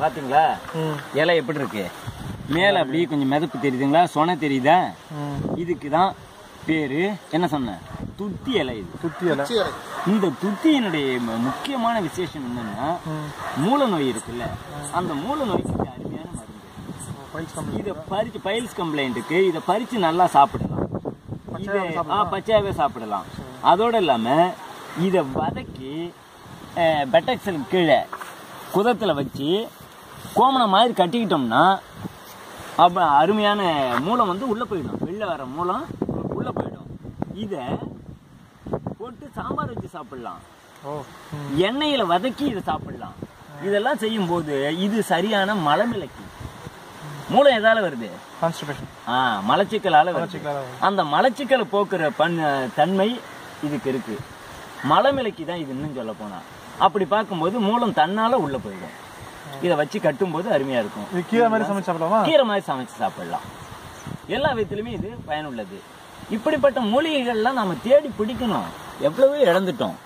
பாத்தீங்களா? இலை எப்படி இருக்கு? மேல அப்படியே கொஞ்சம் மிதப்பு தெரியுதுங்களா? சொன தெரியுதா? இதுக்கு தான் பேரு. என்ன சொன்னேன் துத்தி இலை இது. சுத்தி இலை. இந்த துத்தியினுடைய முக்கியமான விசேஷம் என்னன்னா மூல நோய் இருக்குல்ல. அந்த மூல நோய்க்கு இது அருமையான மருந்து இதை பறிச்சு பைல்ஸ் கம்ப்ளைண்ட்டுக்கு இதை பறிச்சு நல்லா சாப்பிடலாம். இதை ஆ பச்சையாவே சாப்பிடலாம். அதோட இல்லாம இதை வதக்கி பெட்டக்சல் கீழே குதத்துல வச்சு கோமணம் மாதிரி கட்டிக்கிட்டோம்னா அப்ப அருமையான மூலம் வந்து உள்ள போயிடும். வெளில வர மூலம் உள்ள போயிடும். இதை போட்டு சாம்பார் வச்சு சாப்பிடலாம். எண்ணெயில வதக்கி இதை சாப்பிடலாம். இதெல்லாம் செய்யும்போது இது சரியான மலமிளக்கி. மூலம் எதால வருது? ஆ மலச்சிக்கலால வருது. அந்த மலச்சிக்கலை போக்குற பண் தன்மை இதுக்கு இருக்கு. மலமிளக்கி தான் இது இன்னும் சொல்ல போனா. அப்படி பார்க்கும்போது மூலம் தன்னால உள்ள போயிடும். இதை வச்சு கட்டும்போது அருமையா இருக்கும். இது கீரை மாதிரி சமைச்சு சாப்பிடலாமா? கீரை மாதிரி சமைச்சு சாப்பிடலாம். எல்லா விதத்திலுமே இது பயனுள்ளது. இப்படிப்பட்ட மூலிகைகள்லாம் நாம தேடி பிடிக்கணும். எவ்வளவோ இழந்துட்டோம்.